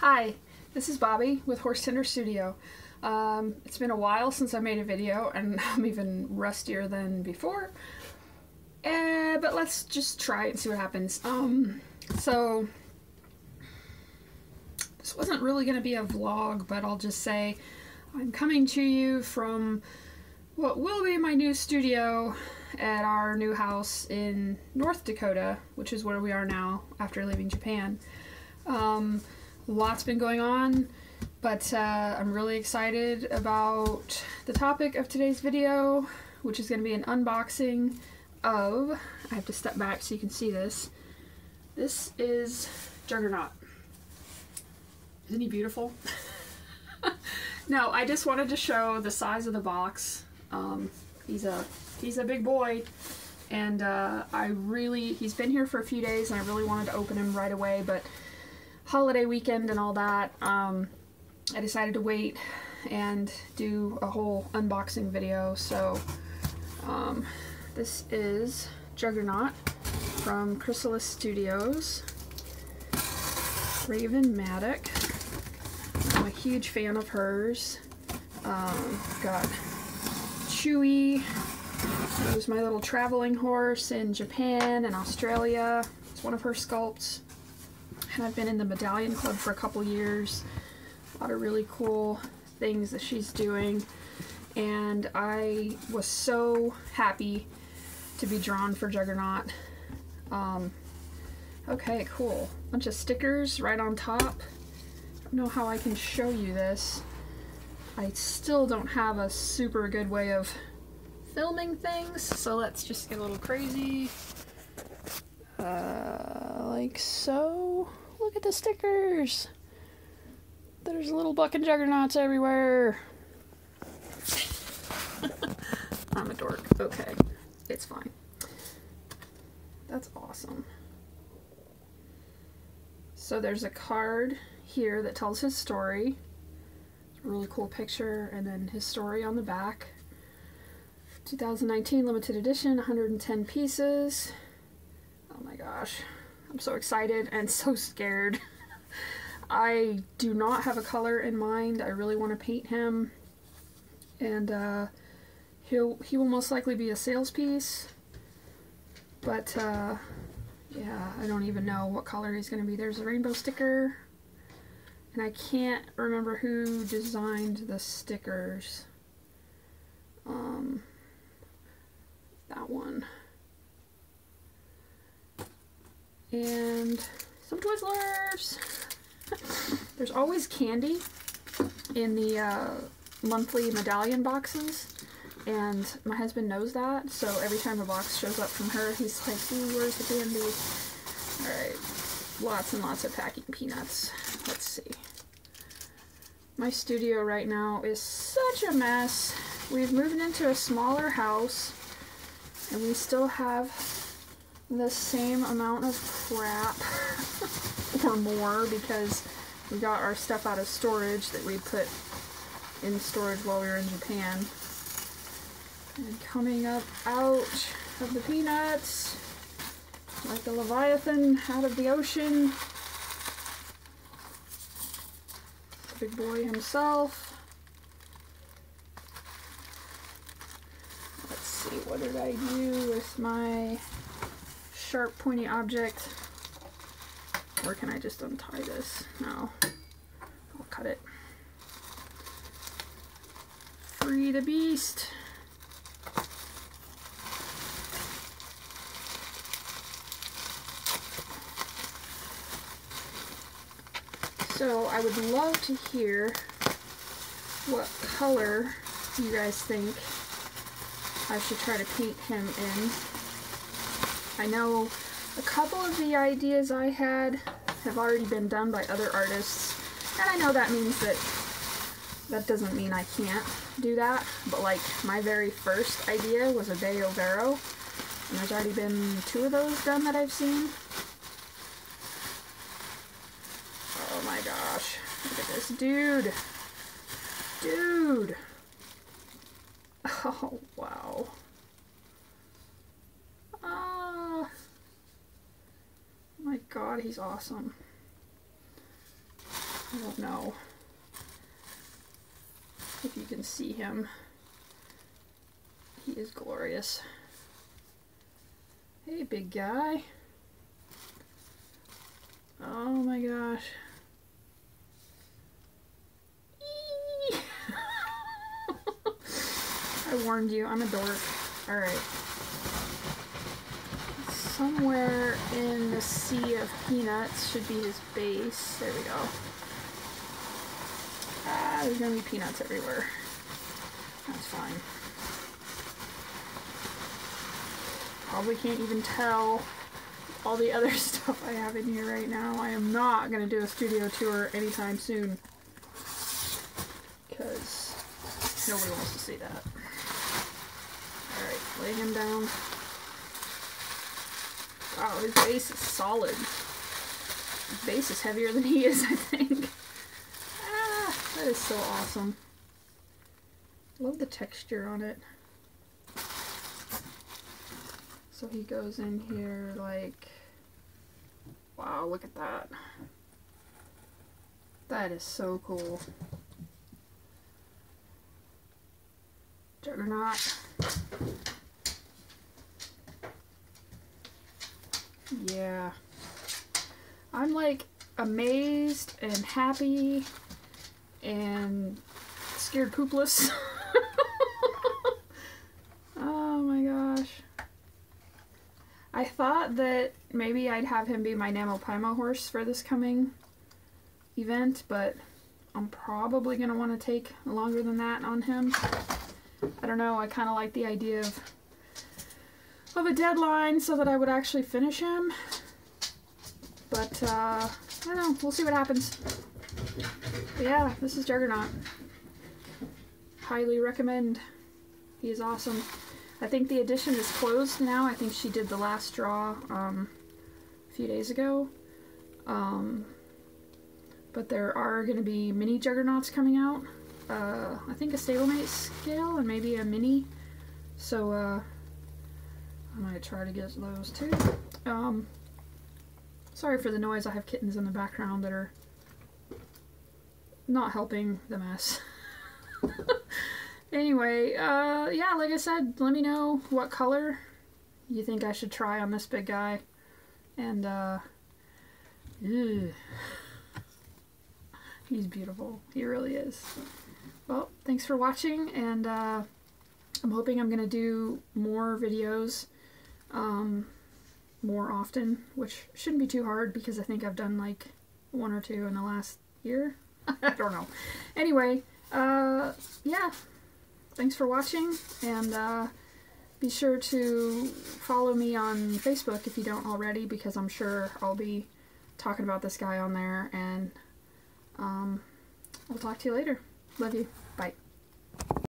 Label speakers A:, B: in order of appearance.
A: Hi, this is Bobby with Horse Tender Studio. Um, it's been a while since I made a video and I'm even rustier than before. Uh, but let's just try it and see what happens. Um, so, this wasn't really going to be a vlog, but I'll just say I'm coming to you from what will be my new studio at our new house in North Dakota, which is where we are now after leaving Japan. Um, lots been going on, but uh, I'm really excited about the topic of today's video, which is going to be an unboxing of, I have to step back so you can see this. This is Juggernaut. Isn't he beautiful? no, I just wanted to show the size of the box. Um, he's a he's a big boy, and uh, I really he's been here for a few days, and I really wanted to open him right away, but holiday weekend and all that, um, I decided to wait and do a whole unboxing video. So um, this is Juggernaut from Chrysalis Studios. Raven Maddock. I'm a huge fan of hers. Um, got Chewy. It was my little traveling horse in Japan and Australia. It's one of her sculpts and I've been in the Medallion Club for a couple years. A lot of really cool things that she's doing, and I was so happy to be drawn for Juggernaut. Um, okay, cool. Bunch of stickers right on top. I don't know how I can show you this. I still don't have a super good way of filming things, so let's just get a little crazy. Uh, like so. At the stickers. There's a little bucking juggernauts everywhere. I'm a dork. Okay, it's fine. That's awesome. So there's a card here that tells his story. It's a really cool picture, and then his story on the back. 2019 limited edition, 110 pieces. Oh my gosh. I'm so excited and so scared. I do not have a color in mind. I really want to paint him. And uh, he'll, he will most likely be a sales piece. But uh, yeah, I don't even know what color he's going to be. There's a rainbow sticker. And I can't remember who designed the stickers. Um, that one. And some Twizzlers. There's always candy in the uh, monthly medallion boxes, and my husband knows that, so every time a box shows up from her, he's like, ooh, where's the candy? Alright, lots and lots of packing peanuts. Let's see. My studio right now is such a mess. We've moved into a smaller house, and we still have the same amount of crap or more because we got our stuff out of storage that we put in storage while we were in Japan. And coming up out of the peanuts, like the Leviathan out of the ocean, the big boy himself. Let's see, what did I do with my sharp pointy object. Or can I just untie this? No. I'll cut it. Free the beast. So I would love to hear what color you guys think I should try to paint him in. I know a couple of the ideas I had have already been done by other artists, and I know that means that that doesn't mean I can't do that, but like my very first idea was a bay overo, and there's already been two of those done that I've seen. Oh my gosh, look at this dude. Dude. Oh, wow. my god, he's awesome. I don't know if you can see him. He is glorious. Hey, big guy. Oh my gosh. I warned you, I'm a dork. Alright. Somewhere in the sea of peanuts should be his base. There we go. Ah, there's gonna be peanuts everywhere. That's fine. Probably can't even tell all the other stuff I have in here right now. I am not gonna do a studio tour anytime soon. Because nobody wants to see that. Alright, lay him down. Wow, his base is solid. His base is heavier than he is, I think. Ah, that is so awesome. Love the texture on it. So he goes in here like, wow, look at that. That is so cool. Juggernaut. Yeah. I'm like amazed and happy and scared poopless. oh my gosh. I thought that maybe I'd have him be my NaMoPaiMo horse for this coming event, but I'm probably going to want to take longer than that on him. I don't know, I kind of like the idea of of a deadline so that I would actually finish him. But, uh, I don't know. We'll see what happens. But yeah, this is Juggernaut. Highly recommend. He is awesome. I think the edition is closed now. I think she did the last draw um, a few days ago. Um, but there are going to be mini Juggernauts coming out. Uh, I think a stablemate scale and maybe a mini. So, uh, I might try to get those too. Um, sorry for the noise. I have kittens in the background that are not helping the mess. anyway, uh, yeah, like I said, let me know what color you think I should try on this big guy. And, uh, ew. he's beautiful. He really is. Well, thanks for watching, and, uh, I'm hoping I'm going to do more videos um, more often, which shouldn't be too hard because I think I've done like one or two in the last year. I don't know. Anyway, uh, yeah, thanks for watching, and uh, be sure to follow me on Facebook if you don't already, because I'm sure I'll be talking about this guy on there, and um, I'll talk to you later. Love you. Bye.